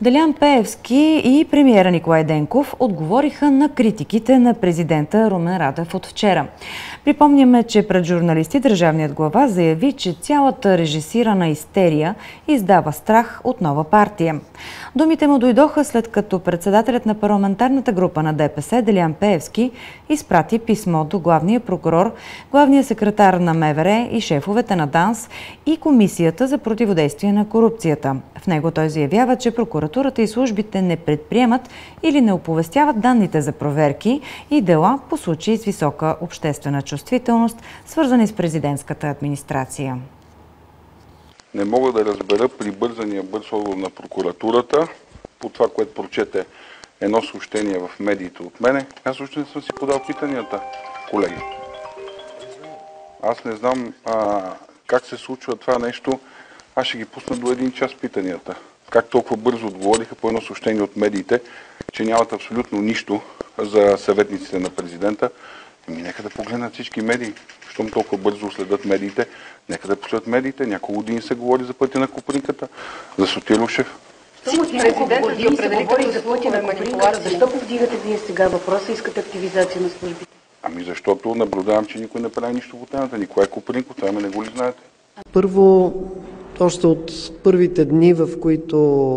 Делян Пеевски и премиера Николай Денков отговориха на критиките на президента Румен Радев от вчера. Припомняме, че пред журналисти държавният глава заяви, че цялата режисирана истерия издава страх от нова партия. Думите му дойдоха след като председателят на парламентарната група на ДПС Делян Пеевски изпрати писмо до главния прокурор, главния секретар на МВР и шефовете на ДАНС и Комисията за противодействие на корупцията. В него той заявява, че прокуратурата и службите не предприемат или не оповестяват данните за проверки и дела по случаи с висока обществена чувствителност, свързани с президентската администрация. Не мога да разбера прибързания бърз отговор на прокуратурата по това, което прочете едно съобщение в медиите от мене. Аз още не съм си подал питанията, колеги. Аз не знам а, как се случва това нещо. Аз ще ги пусна до един час питанията. Как толкова бързо отговориха по едно съобщение от медиите, че нямат абсолютно нищо за съветниците на президента. Ами нека да погледнат всички медии. Щом толкова бързо следят медиите, нека да последят медиите. Няколко години се говори за пътя на Купринката, за Сотирушев. Президентът ви определи за пътя на Купринката. Защо повдигате вие сега въпроса, искате активизация на службите? Ами защото наблюдавам, че никой не прави нищо по темата. Никой е Купринков, това ме не го ли знаете? Първо, още от първите дни, в които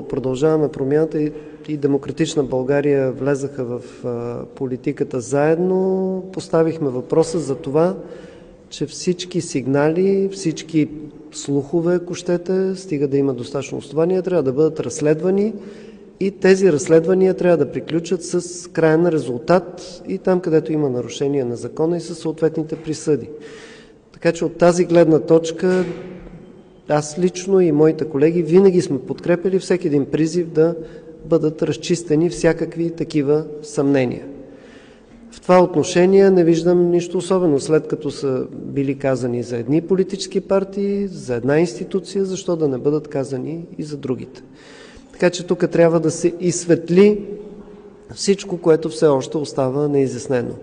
продължаваме промяната и, и Демократична България влезаха в а, политиката заедно, поставихме въпроса за това, че всички сигнали, всички слухове, ако щете, стига да има достатъчно основания, трябва да бъдат разследвани и тези разследвания трябва да приключат с крайен резултат и там, където има нарушение на закона и със съответните присъди. Така че от тази гледна точка аз лично и моите колеги винаги сме подкрепили всеки един призив да бъдат разчистени всякакви такива съмнения. В това отношение не виждам нищо особено, след като са били казани за едни политически партии, за една институция, защо да не бъдат казани и за другите. Така че тук трябва да се изсветли всичко, което все още остава неизяснено.